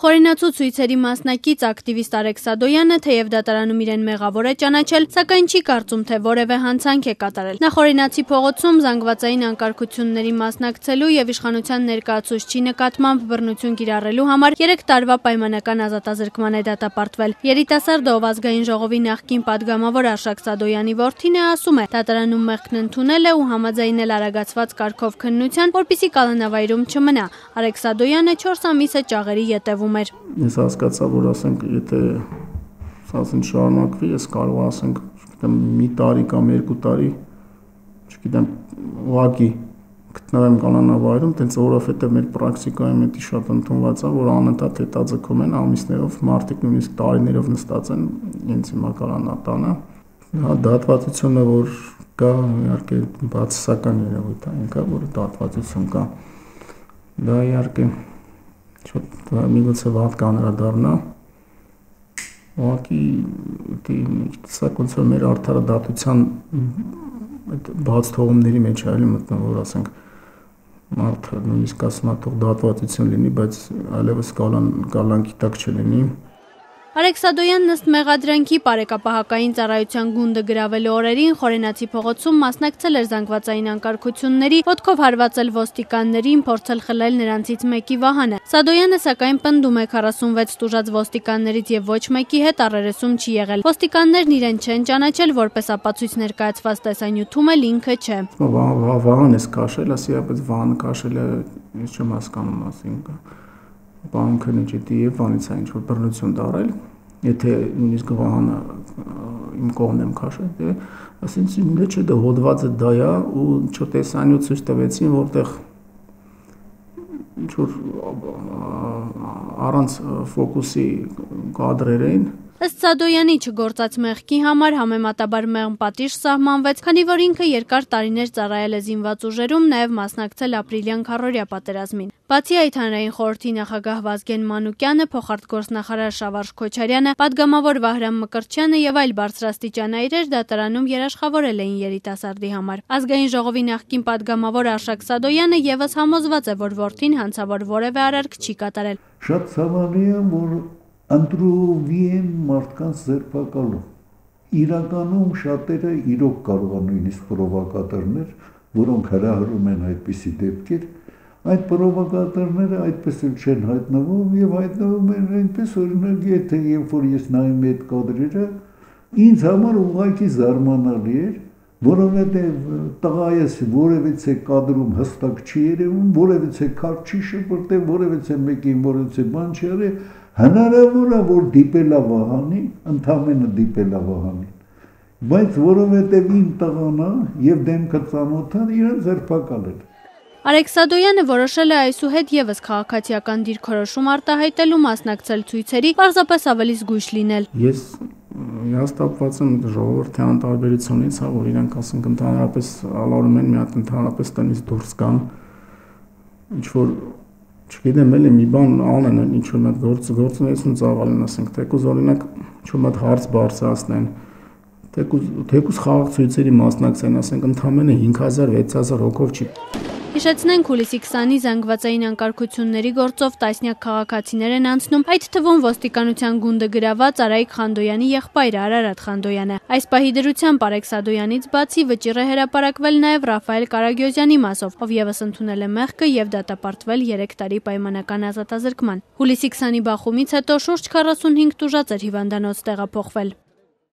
Խորենացու ցույցերի մասնակից ակտիվիստ Արեկ Սադոյանը թեև դատարանում իրեն մեղավոր է ճանաչել, սակայն չի կարծում, թե որևէ հանցանք է կատարել։ Նա Խորենացի փողոցում զանգվածային անկարգությունների մասնակցելու եւ իշխանության ներկայացուցչի նկատմամբ բռնություն կիրառելու համար 3 տարվա պայմանական ազատազրկման է դատապարտվել։ Երիտասարդը ով ազգային ժողովի նախկին падգամավոր Արշակ Սադոյանի որդին է ասում է, դատարանում մեղքն ընդունել է ու համաձայնել արագացված կարգով քննության, որpիսի կալանավայրում չմնա։ Արեկ Սադոյանը 4 ամիս է ճաղերի ետևում ստանում էր։ Ես հասկացա, որ ասենք, եթե ասենք շարունակվի, ես կարող ասենք, չգիտեմ, մի տարի կամ երկու տարի, չգիտեմ, ուղակի գտնվեմ կանանավայրում, տենց որովհետև մեր պրակտիկայում էդի շատ ընդունված է, որ անընդհատ հետաձգում են ամիսներով, մարդիկ նույնիսկ տարիներով նստած են ինձ հիմա կանանատանը։ Հա դատվածությունը որ կա, իհարկե բացասական երևույթ է, ինքա որ դատվածություն կա։ Դա իհարկե շատ միգուցե վատ կանրադառնա ուղղակի դի սա ոնց որ մեր արդարադատության այդ բաց թողումների մեջ այլ մտնում որ ասենք մարդը նույնիսկ ասում է թող դատվածություն լինի բայց այլևս կալան կալանքի տակ չլինի Արեգ Սադոյանն ըստ մեղադրանքի բարեկապահակային ծառայության գունդը գրավելու օրերին Խորենացի փողոցում մասնակցել էր զանգվածային անկարգությունների, ոտքով հարվածել ոստիկաններին, փորձել խլել նրանցից մեկի վահանը։ Սադոյանը սակայն պնդում է 46 տուժած ոստիկաններից եւ ոչ մեկի հետ առերեսում չի եղել։ Ոստիկաններն իրեն չեն ճանաչել որպես ապացույց ներկայացված տեսանյութում էլ ինքը չէ։ Վահան էս քաշել, ասի ապետ վահան քաշել է, ես չեմ հասկանում, ասինքն բան քննիչի եւ բանից է ինչ որ բռնություն դարել եթե նույնիսկ վահանը իմ կողմն եմ քաշել դե ասենց ինձ չէ դա հոդվածը դա է ու չտեսանյութ ցույց տվեցին որտեղ ինչ որ առանց ֆոկուսի կադրեր էին Ըստ Սադոյանի չգործած մեղքի համար համեմատաբար մեղմ պատիժ սահմանվեց, քանի որ ինքը երկար տարիներ ծառայել է զինված ուժերում, նաև մասնակցել ապրիլյան քարորյա պատերազմին։ Բացի այդ հանրային խորհրդի նախագահ Վազգեն Մանուկյանը, փոխարտգործնախարար Շավարժ Քոչարյանը, падգամավոր Վահրամ Մկրտչյանը եւ այլ բարձրաստիճան այրեր դատարանում երաշխավորել էին երիտասարդի համար։ Ազգային ժողովի նախկին падգամավոր Արշակ Սադոյանը եւս համոզված է, որ ворթին հանցավոր որևէ արարք չի կատարել։ Շատ ցավալի է, որ ընտրուվի են մարդկանց ձերբակալում։ Իրականում շատերը իրոք կարողանույնիսկ պրովոկատորներ, որոնք հրահրում են այդպիսի դեպքեր, այդ պրովոկատորները այդպես էլ չեն հայտնվում եւ հայտնվում են այնպես օրինակ եթե երբ որ ես նայում եմ այդ կադրերը ինձ համար ուղղակի զարմանալի էր որովհետև տղայս որևիցե կադրում հստակ չի երևում, որևիցե քարտ չի շպրտել, որևիցե մեկին որևիցե բան չի արել, Հնարավոր է, որ դիպելա Վահանին, ընդամենը դիպելա Վահանին, բայց որովհետև իմ տղան է եւ դեմքը ծանոթ է, իրեն ձերբակալել։ Ալեքսադոյանը որոշել է այսուհետ եւս քաղաքացիական դիրքորոշում արտահայտելու մասնակցել ցույցերի, պարզապես ավելի զգույշ լինել։ Ես հաստատված եմ ժողովրդի անտարբերությունից, հա, որ իրանք ասենք ընդհանրապես ալարում են մի հատ ընդհանրապես տնից դուրս գան ինչ որ չգիտեմ էլի մի բան անեն ինչ որ մատ գործ գործունեություն ծավալեն ասենք թեկուզ օրինակ ինչ որ մատ հարց բարձրացնեն թեկուզ թեկուզ խաղաղ ցույցերի մասնակցեն ասենք ընդամենը 5000 6000 հոգով չի Հիշեցնենք հուլիսի 20-ի զանգվածային անկարգությունների գործով տասնյակ քաղաքացիներ են անցնում, այդ թվում ոստիկանության գունդը գրաված Արայիկ Խանդոյանի եղբայրը Արարատ Խանդոյանը։ Այս պահի դրությամբ Արեգ Սադոյանից բացի վճիռ է հրապարակվել նաև Ռաֆայել Կարագյոզյանի մասով, ով եւս ընդունել է մեղքը եւ դատապարտվել 3 տարի պայմանական ազատազրկման։ Հուլիսի 20-ի բախումից հետո շուրջ 45 տուժած էր հիվանդանոց տեղափոխվել։